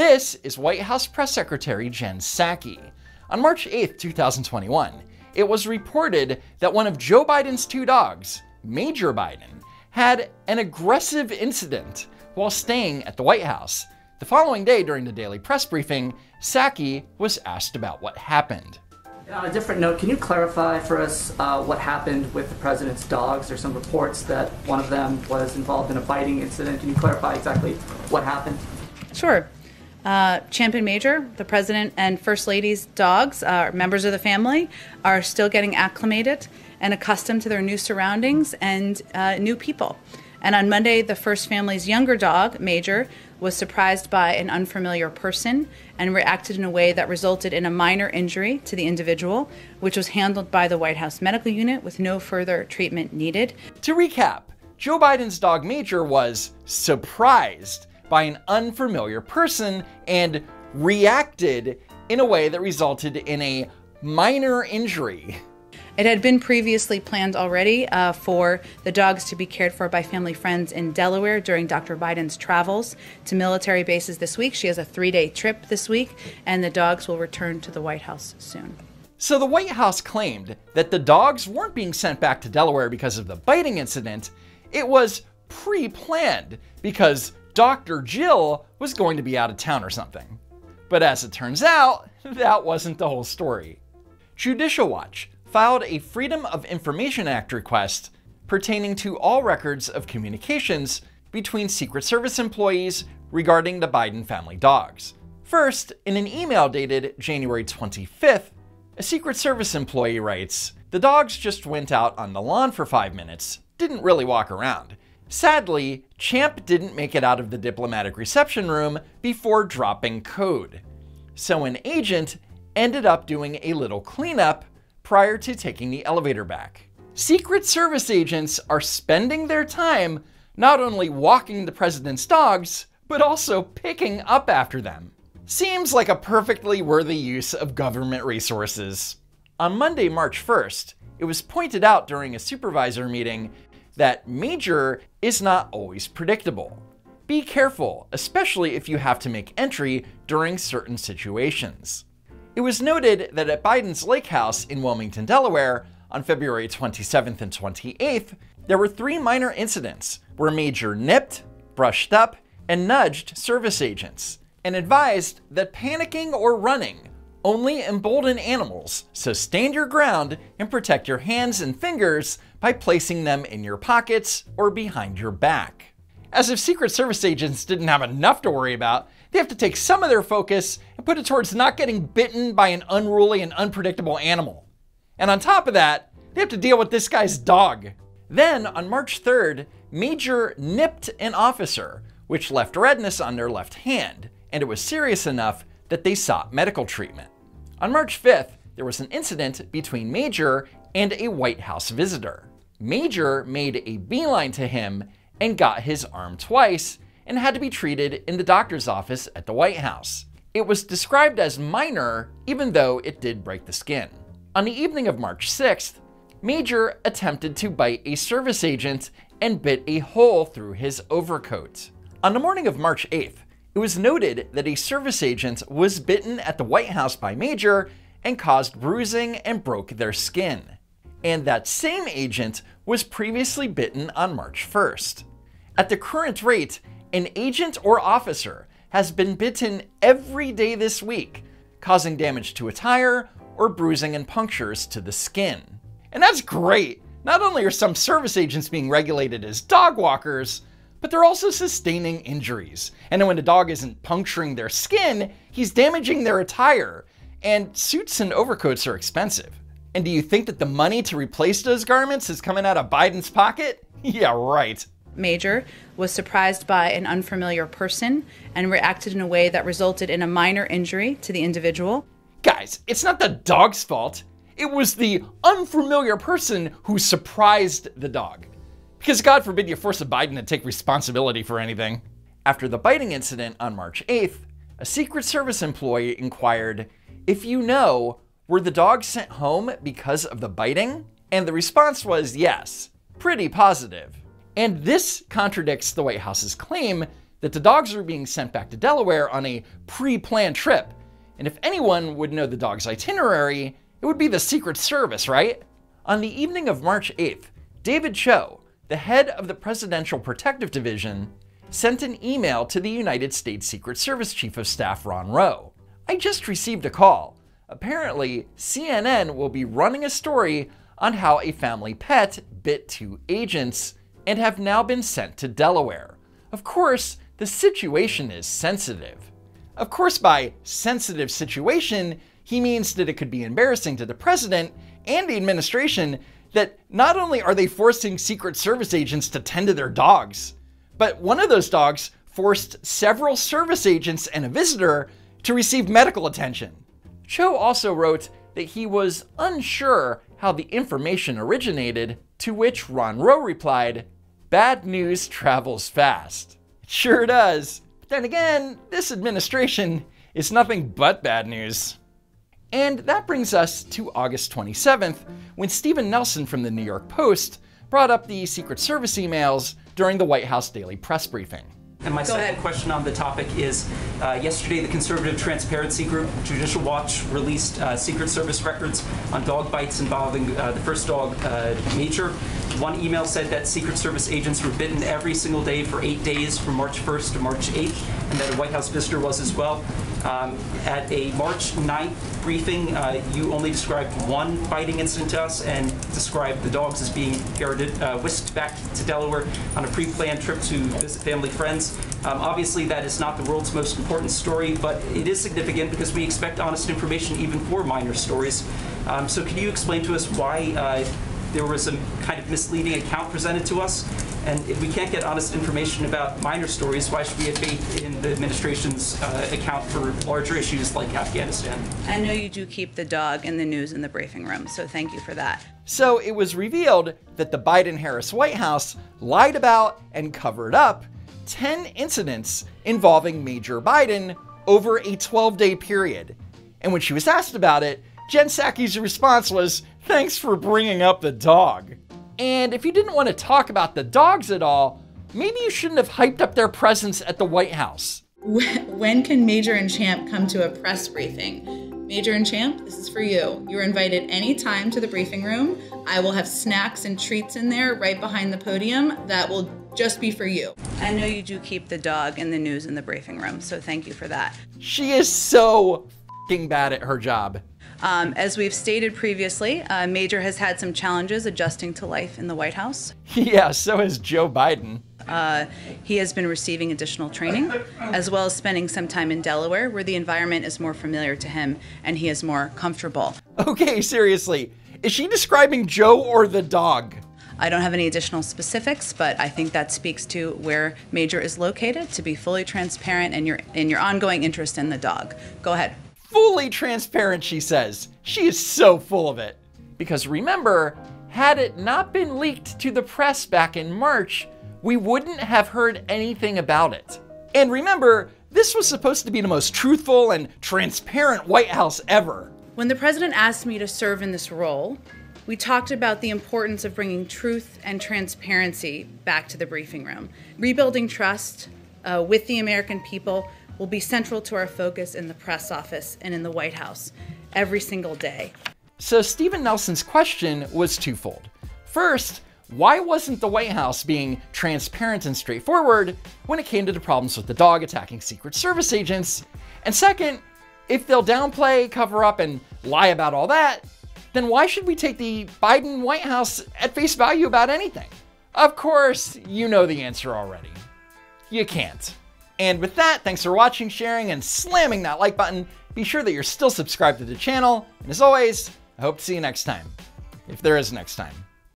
This is White House Press Secretary Jen Psaki. On March 8, 2021, it was reported that one of Joe Biden's two dogs, Major Biden, had an aggressive incident while staying at the White House. The following day, during the daily press briefing, Psaki was asked about what happened. On a different note, can you clarify for us uh, what happened with the president's dogs? There's some reports that one of them was involved in a biting incident. Can you clarify exactly what happened? Sure. Uh, Champ and Major, the president and first lady's dogs, uh, members of the family, are still getting acclimated and accustomed to their new surroundings and uh, new people. And on Monday, the first family's younger dog, Major, was surprised by an unfamiliar person and reacted in a way that resulted in a minor injury to the individual, which was handled by the White House medical unit with no further treatment needed. To recap, Joe Biden's dog Major was surprised by an unfamiliar person and reacted in a way that resulted in a minor injury. It had been previously planned already uh, for the dogs to be cared for by family friends in Delaware during Dr. Biden's travels to military bases this week. She has a three day trip this week, and the dogs will return to the White House soon. So the White House claimed that the dogs weren't being sent back to Delaware because of the biting incident. It was pre planned because Dr. Jill was going to be out of town or something. But as it turns out, that wasn't the whole story. Judicial Watch filed a Freedom of Information Act request pertaining to all records of communications between Secret Service employees regarding the Biden family dogs. First, in an email dated January 25th, a Secret Service employee writes The dogs just went out on the lawn for five minutes, didn't really walk around. Sadly, Champ didn't make it out of the diplomatic reception room before dropping code. So an agent ended up doing a little cleanup prior to taking the elevator back. Secret Service agents are spending their time not only walking the president's dogs, but also picking up after them. Seems like a perfectly worthy use of government resources. On Monday, March 1st, it was pointed out during a supervisor meeting that Major is not always predictable. Be careful, especially if you have to make entry during certain situations. It was noted that at Biden's lake house in Wilmington, Delaware, on February 27th and 28th, there were three minor incidents where Major nipped, brushed up, and nudged service agents, and advised that panicking or running only embolden animals, so stand your ground and protect your hands and fingers by placing them in your pockets or behind your back. As if Secret Service agents didn't have enough to worry about, they have to take some of their focus and put it towards not getting bitten by an unruly and unpredictable animal. And on top of that, they have to deal with this guy's dog. Then, on March 3rd, Major nipped an officer, which left redness on their left hand, and it was serious enough that they sought medical treatment. On March 5th, there was an incident between Major and a White House visitor. Major made a beeline to him and got his arm twice, and had to be treated in the doctor's office at the White House. It was described as minor, even though it did break the skin. On the evening of March 6th, Major attempted to bite a service agent and bit a hole through his overcoat. On the morning of March 8th, it was noted that a service agent was bitten at the White House by Major and caused bruising and broke their skin. And that same agent was previously bitten on March 1st. At the current rate, an agent or officer has been bitten every day this week, causing damage to attire or bruising and punctures to the skin. And that's great! Not only are some service agents being regulated as dog walkers, but they're also sustaining injuries. And when a dog isn't puncturing their skin, he's damaging their attire. And suits and overcoats are expensive. And do you think that the money to replace those garments is coming out of Biden's pocket? yeah, right. Major was surprised by an unfamiliar person and reacted in a way that resulted in a minor injury to the individual. Guys, it's not the dog's fault. It was the unfamiliar person who surprised the dog. Because God forbid you force a Biden to take responsibility for anything. After the biting incident on March 8th, a Secret Service employee inquired, If you know, were the dogs sent home because of the biting? And the response was yes, pretty positive. And this contradicts the White House's claim that the dogs were being sent back to Delaware on a pre planned trip. And if anyone would know the dog's itinerary, it would be the Secret Service, right? On the evening of March 8th, David Cho, the head of the Presidential Protective Division, sent an email to the United States Secret Service Chief of Staff Ron Rowe. I just received a call. Apparently, CNN will be running a story on how a family pet bit two agents and have now been sent to Delaware. Of course, the situation is sensitive. Of course, by sensitive situation, he means that it could be embarrassing to the president and the administration that not only are they forcing Secret Service agents to tend to their dogs, but one of those dogs forced several service agents and a visitor to receive medical attention. Cho also wrote that he was unsure how the information originated, to which Ron Rowe replied, Bad news travels fast. It sure does. But then again, this administration is nothing but bad news. And that brings us to August 27th, when Steven Nelson from the New York Post brought up the Secret Service emails during the White House daily press briefing. And my Go second ahead. question on the topic is, uh, yesterday the Conservative Transparency Group, Judicial Watch, released uh, Secret Service records on dog bites involving uh, the first dog, uh, Major. One email said that Secret Service agents were bitten every single day for eight days from March 1st to March 8th, and that a White House visitor was as well. Um, at a March 9th briefing, uh, you only described one biting incident to us and described the dogs as being uh, whisked back to Delaware on a pre-planned trip to visit family friends. Um, obviously, that is not the world's most important story, but it is significant because we expect honest information even for minor stories. Um, so, can you explain to us why uh, there was a kind of misleading account presented to us? And if we can't get honest information about minor stories, why should we have faith in the administration's uh, account for larger issues like Afghanistan? I know you do keep the dog in the news in the briefing room, so thank you for that. So it was revealed that the Biden Harris White House lied about and covered up 10 incidents involving Major Biden over a 12 day period. And when she was asked about it, Jen Psaki's response was, Thanks for bringing up the dog. And if you didn't want to talk about the dogs at all, maybe you shouldn't have hyped up their presence at the White House. When can Major and Champ come to a press briefing? Major and Champ, this is for you. You're invited anytime to the briefing room. I will have snacks and treats in there right behind the podium that will just be for you. I know you do keep the dog in the news in the briefing room, so thank you for that. She is so fing bad at her job. Um, as we've stated previously, uh, Major has had some challenges adjusting to life in the White House. Yeah, so has Joe Biden. Uh, he has been receiving additional training, as well as spending some time in Delaware, where the environment is more familiar to him and he is more comfortable. Okay, seriously. Is she describing Joe or the dog? I don't have any additional specifics, but I think that speaks to where Major is located to be fully transparent in your in your ongoing interest in the dog. Go ahead. Fully transparent, she says. She is so full of it. Because remember, had it not been leaked to the press back in March, we wouldn't have heard anything about it. And remember, this was supposed to be the most truthful and transparent White House ever. When the president asked me to serve in this role, we talked about the importance of bringing truth and transparency back to the briefing room. Rebuilding trust uh, with the American people will be central to our focus in the press office and in the White House every single day. So Steven Nelson's question was twofold. First, why wasn't the White House being transparent and straightforward when it came to the problems with the dog attacking Secret Service agents? And second, if they'll downplay, cover up, and lie about all that, then why should we take the Biden White House at face value about anything? Of course, you know the answer already. You can't. And with that, thanks for watching, sharing, and slamming that like button. Be sure that you're still subscribed to the channel. And as always, I hope to see you next time. If there is next time.